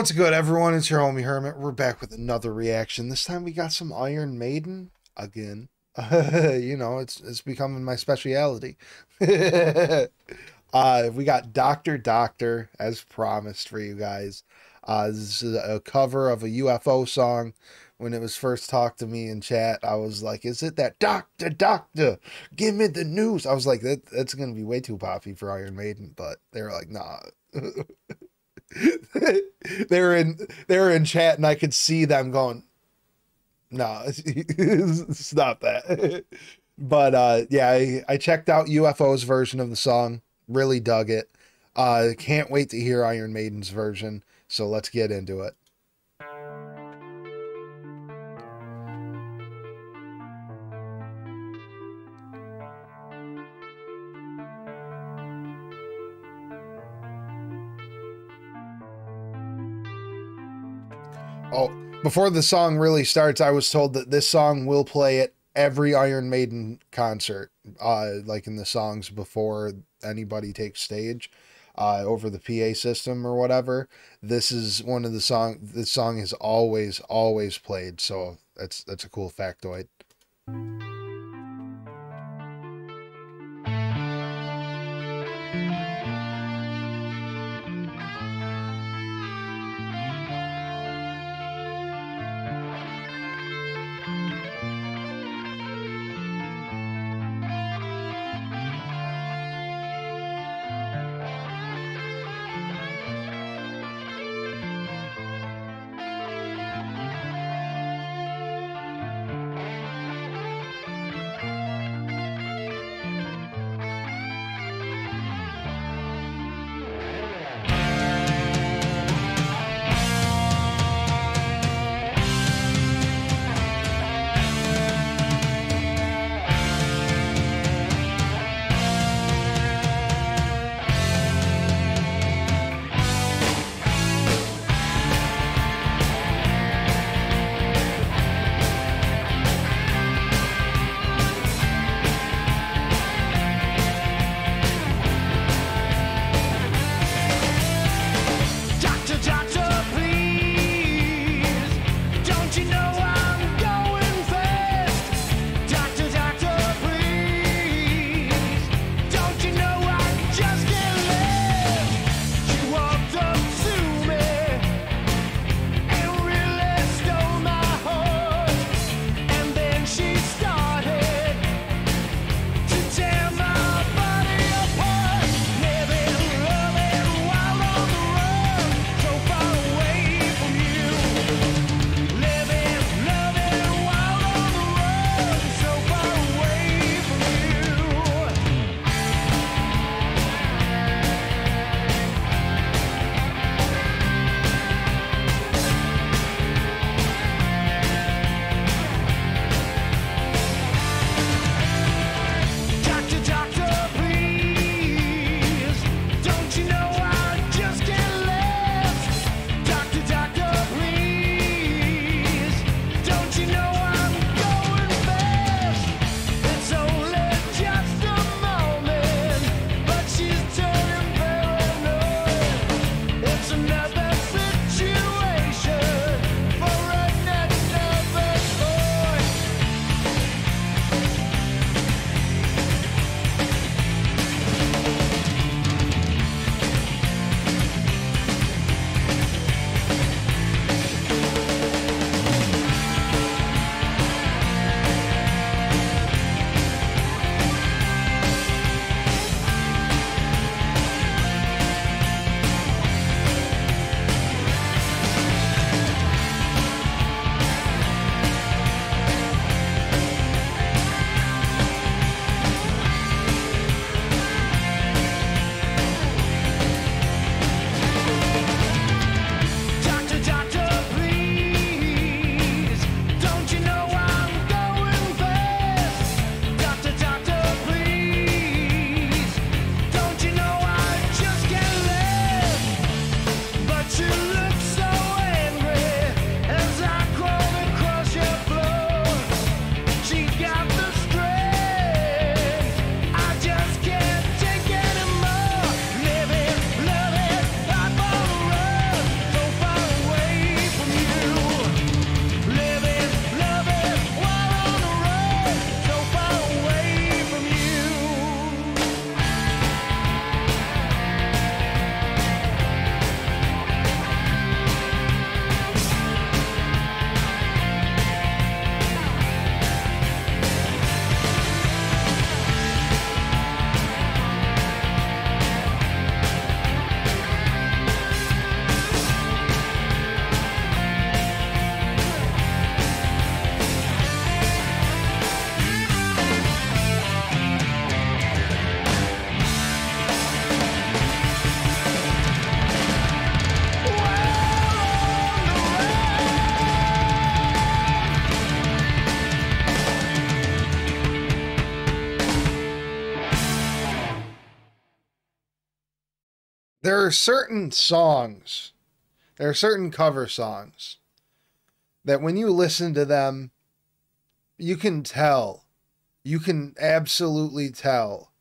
What's good, everyone? It's your homie Hermit. We're back with another reaction. This time we got some Iron Maiden again. you know, it's it's becoming my speciality. uh, we got Doctor Doctor as promised for you guys. Uh, this is a cover of a UFO song. When it was first talked to me in chat, I was like, "Is it that Doctor Doctor? Give me the news." I was like, "That that's gonna be way too poppy for Iron Maiden," but they were like, "Nah." they were in they were in chat and I could see them going, no, it's not that. but uh, yeah, I, I checked out UFO's version of the song. Really dug it. Uh, can't wait to hear Iron Maiden's version. So let's get into it. Oh, before the song really starts, I was told that this song will play at every Iron Maiden concert, uh, like in the songs before anybody takes stage, uh, over the PA system or whatever. This is one of the song. This song is always, always played. So that's that's a cool factoid. There are certain songs, there are certain cover songs that when you listen to them, you can tell, you can absolutely tell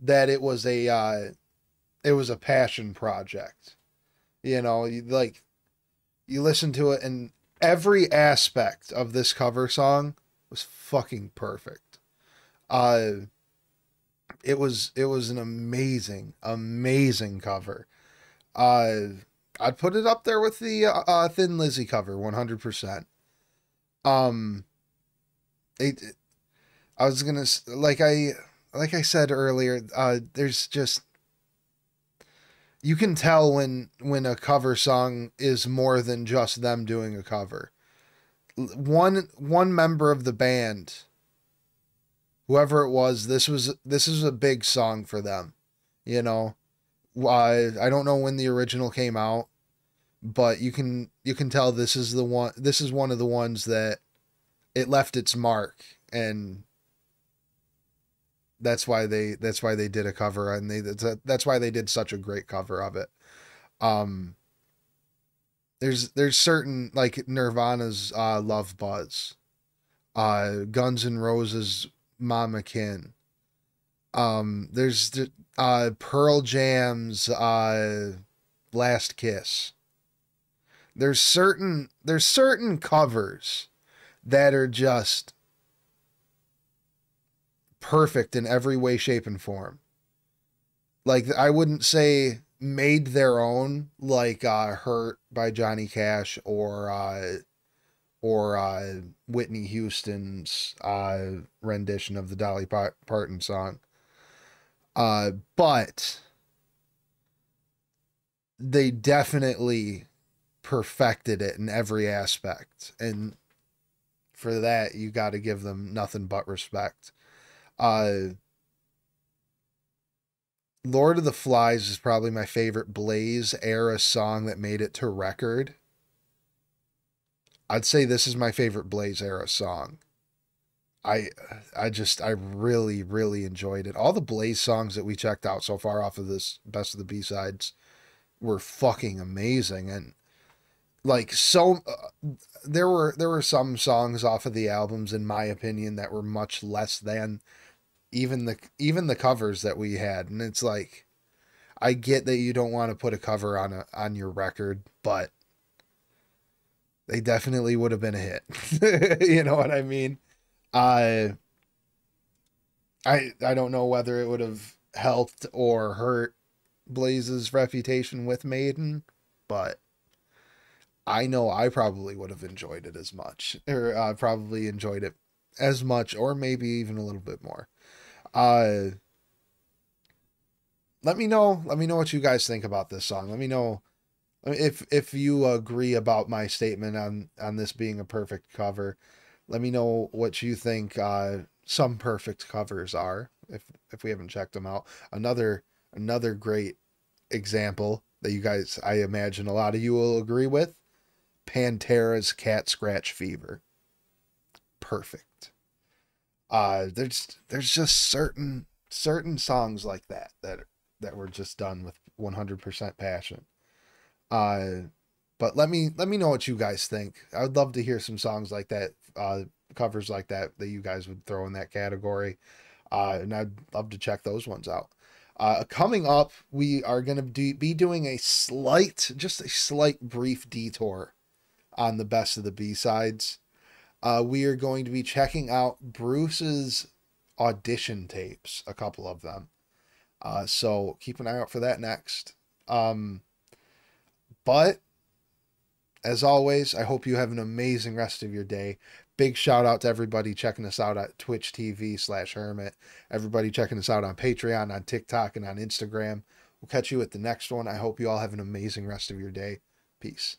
that it was a uh, it was a passion project. You know, you, like you listen to it and every aspect of this cover song was fucking perfect. Uh it was it was an amazing amazing cover. Uh I'd put it up there with the uh, uh Thin Lizzy cover 100%. Um it, it I was to like I like I said earlier, uh there's just you can tell when when a cover song is more than just them doing a cover. One one member of the band, whoever it was, this was this is a big song for them. You know, I I don't know when the original came out, but you can you can tell this is the one this is one of the ones that it left its mark and that's why they that's why they did a cover and they that's, that's why they did such a great cover of it um there's there's certain like nirvana's uh love buzz uh guns and roses mama kin um there's the uh pearl jam's uh last kiss there's certain there's certain covers that are just perfect in every way, shape, and form. Like I wouldn't say made their own, like uh, "Hurt" by Johnny Cash or uh, or uh, Whitney Houston's uh, rendition of the Dolly Parton song. Uh, but they definitely perfected it in every aspect, and for that you got to give them nothing but respect. Uh, Lord of the Flies is probably my favorite Blaze era song that made it to record. I'd say this is my favorite Blaze era song. I I just I really really enjoyed it. All the Blaze songs that we checked out so far off of this best of the B-sides were fucking amazing and like so uh, there were there were some songs off of the albums in my opinion that were much less than even the even the covers that we had and it's like I get that you don't want to put a cover on a on your record but they definitely would have been a hit you know what I mean I I I don't know whether it would have helped or hurt Blaze's reputation with Maiden but I know I probably would have enjoyed it as much or uh, probably enjoyed it as much or maybe even a little bit more uh, let me know. Let me know what you guys think about this song. Let me know if if you agree about my statement on on this being a perfect cover. Let me know what you think. Uh, some perfect covers are if if we haven't checked them out. Another another great example that you guys I imagine a lot of you will agree with. Pantera's Cat Scratch Fever. Perfect uh there's there's just certain certain songs like that that that were just done with 100% passion uh but let me let me know what you guys think i would love to hear some songs like that uh covers like that that you guys would throw in that category uh and i'd love to check those ones out uh coming up we are going to do, be doing a slight just a slight brief detour on the best of the b-sides uh, we are going to be checking out Bruce's audition tapes, a couple of them. Uh, so keep an eye out for that next. Um, but as always, I hope you have an amazing rest of your day. Big shout out to everybody checking us out at Twitch TV slash Hermit. Everybody checking us out on Patreon, on TikTok, and on Instagram. We'll catch you at the next one. I hope you all have an amazing rest of your day. Peace.